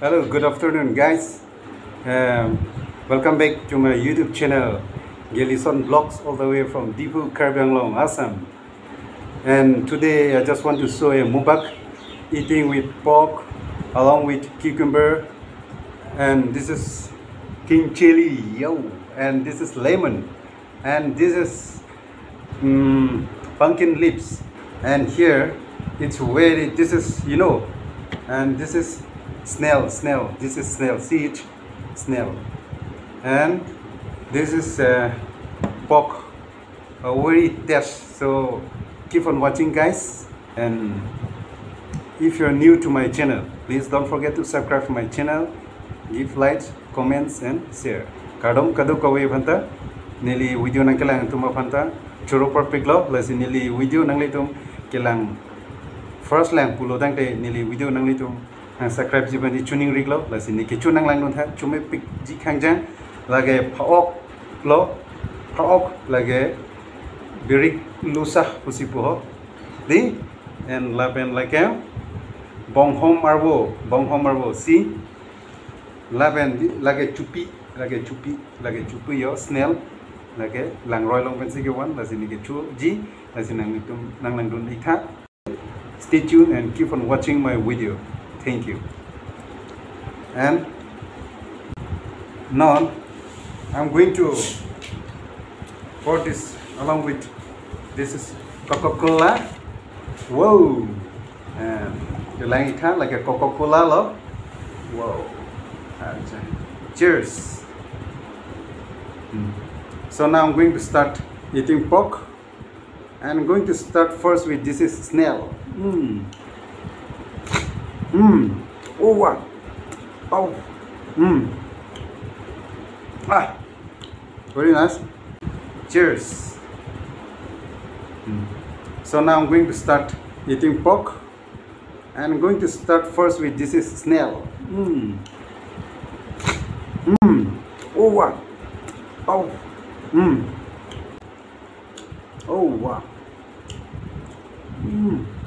Hello, good afternoon, guys. Um, welcome back to my YouTube channel, Gailyson Vlogs, all the way from Diphu, Karbi Anglong, Assam. And today I just want to show a mukbang eating with pork along with cucumber. And this is king chili, yo. And this is lemon. And this is mm, pumpkin leaves. And here it's very, this is, you know, and this is snail, snail. This is snail, it? Snail. And this is uh, pork, a very taste. So keep on watching, guys. And if you're new to my channel, please don't forget to subscribe to my channel, give likes, comments, and share. Kadom kadu kawai phanta, nili video nang kelang tuma phanta, churu perfect lo, lasi nili video nang litum kelang first lang pulo dang te nili video nang litum subscribe jiban di tuning rig lo, lasi ni kichu nang lang nun tha, chume pik ji khang jang, lage paok lo, paok lage birik lusah pusi puho, di, and lapen like bong hom arbo, bong hom arbo, see, lapen lage chupi, lage chupi, lage chupi yo, snail, lage lang roy long pensi ke wan, lasi ni ke chu ji, lasi nang litum nang lang dun ikha. Stay tuned and keep on watching my video. Thank you. And now I'm going to pour this along with this is Coca-Cola. Whoa! And lang ikha like a Coca-Cola lo. Whoa! Cheers. Hmm. So now I'm going to start eating pork. And I'm going to start first with this is snail. Mmm. Mmm. Oh wow. Oh. Mmm. Ah. Very nice. Cheers. Mm. So now I'm going to start eating pork. I'm going to start first with this is snail. Mmm. Mmm. Oh wow. Oh. Mmm. Oh wow. Mmm.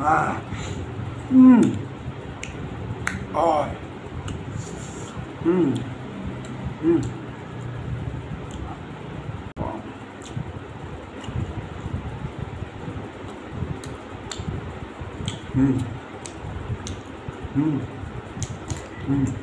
啊嗯哦嗯嗯嗯嗯嗯嗯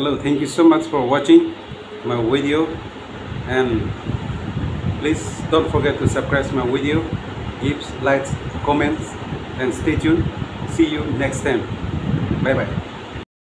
hello thank you so much for watching my video. And please don't forget to subscribe my video give likes comments and stay tuned. See you next time. Bye bye